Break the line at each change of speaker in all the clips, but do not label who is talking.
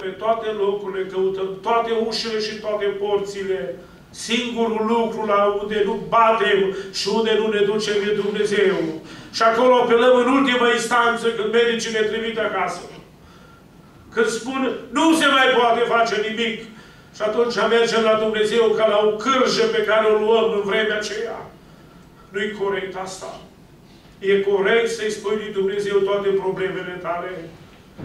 pe toate locurile, căutăm toate ușile și toate porțile. Singurul lucru la unde nu batem și unde nu ne ducem e Dumnezeu. Și acolo apelăm în ultimă instanță când medicii ne trimit acasă. Când spun, nu se mai poate face nimic. Și atunci mergem la Dumnezeu ca la o cârjă pe care o luăm în vremea aceea. Nu-i corect asta. E corect să-i spui lui Dumnezeu toate problemele tale.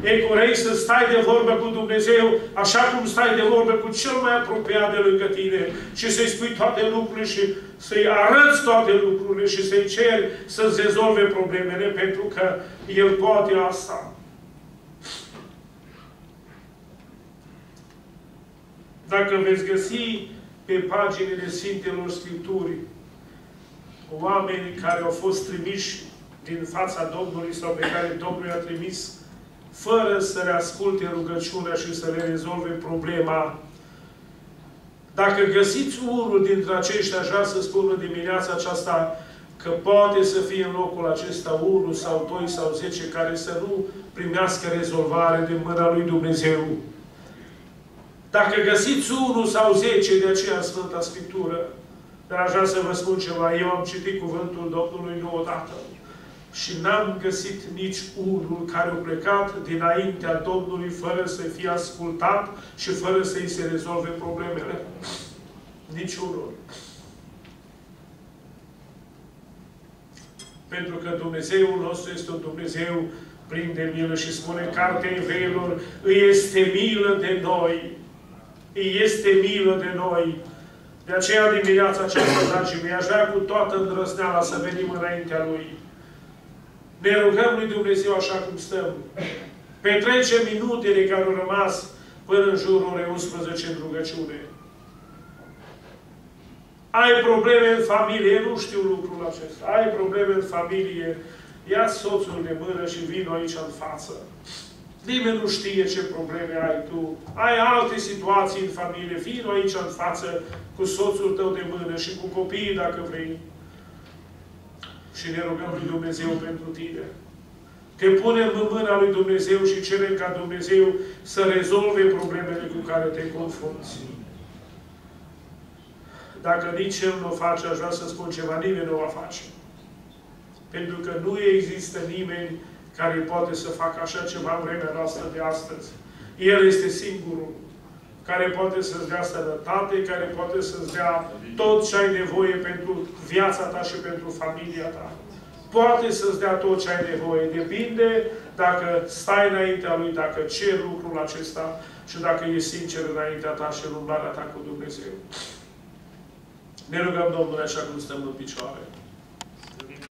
E corect să stai de vorbă cu Dumnezeu așa cum stai de vorbă cu cel mai apropiat de lângă tine și să-i spui toate lucrurile și să-i arăți toate lucrurile și să-i ceri să-ți rezolve problemele pentru că El poate asta. Dacă veți găsi pe paginile Sfintelor Scripturii oameni care au fost trimiși din fața Domnului sau pe care Domnul i-a trimis fără să le asculte rugăciunea și să le rezolve problema. Dacă găsiți unul dintre aceștia, așa să spună dimineața aceasta, că poate să fie în locul acesta unul sau doi sau zece care să nu primească rezolvare din mâna lui Dumnezeu. Dacă găsiți unul sau zece de aceea Sfânta Scriptură, dar așa să vă spun ceva, eu am citit cuvântul Domnului nu odată și n-am găsit nici unul care a plecat dinaintea Domnului fără să fie ascultat și fără să-i se rezolve problemele. Nici unul. Pentru că Dumnezeul nostru este un Dumnezeu plin de milă și spune Cartea Evreilor, îi este milă de noi. Îi este milă de noi. De aceea dimineața aceasta, dragii mei, aș vrea cu toată îndrăzneala să venim înaintea Lui ne rugăm lui Dumnezeu așa cum stăm. Petrecem minutele care au rămas până în jurul orei 11 în rugăciune. Ai probleme în familie, nu știu lucrul acesta. Ai probleme în familie, ia soțul de mână și vin aici în față. Nimeni nu știe ce probleme ai tu. Ai alte situații în familie, vin aici în față cu soțul tău de mână și cu copiii dacă vrei și ne rugăm lui Dumnezeu pentru tine. Te punem în mâna lui Dumnezeu și cerem ca Dumnezeu să rezolve problemele cu care te confrunți. Dacă nici El nu o face, aș vrea să spun ceva, nimeni nu o va face. Pentru că nu există nimeni care poate să facă așa ceva în vremea noastră de astăzi. El este singurul care poate să-ți dea sănătate, care poate să-ți dea tot ce ai nevoie pentru viața ta și pentru familia ta. Poate să-ți dea tot ce ai nevoie. Depinde dacă stai înaintea Lui, dacă ceri lucrul acesta și dacă e sincer înaintea ta și în umblarea ta cu Dumnezeu. Ne rugăm, Domnule, așa cum stăm în picioare.